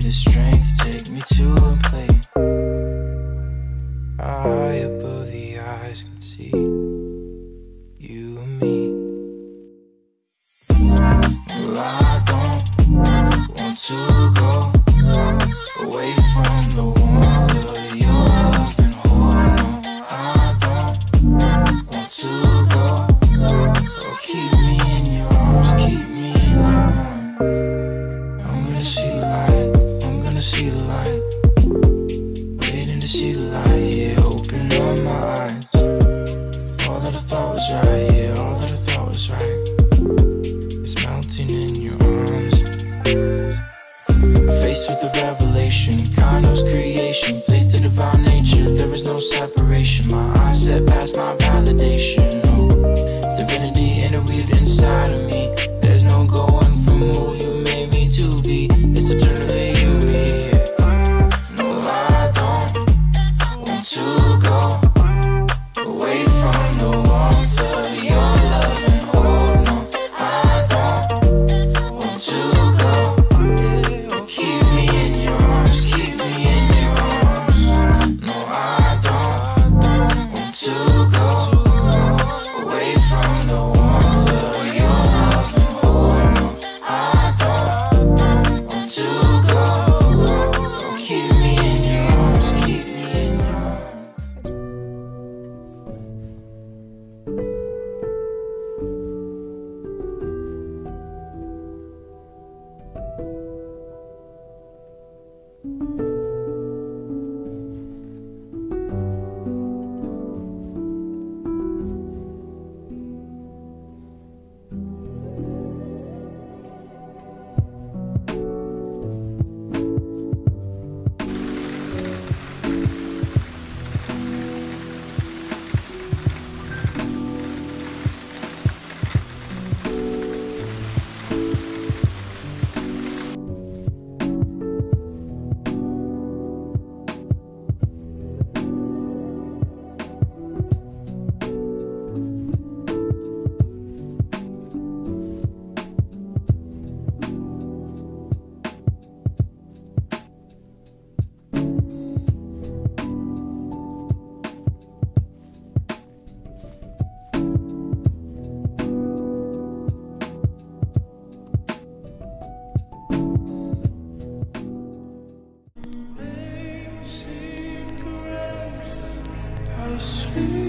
the strength, take me to a plane High above the eyes can see you and me. Well, I don't want to go. Gonna see the light. Waiting to see the light, yeah, open up my eyes. All that I thought was right, yeah, all that I thought was right. Is melting in your arms. Faced with a revelation, Kano's creation, placed to divine nature. There is no separation. My eyes set past my validation. No divinity interweaved inside of me. How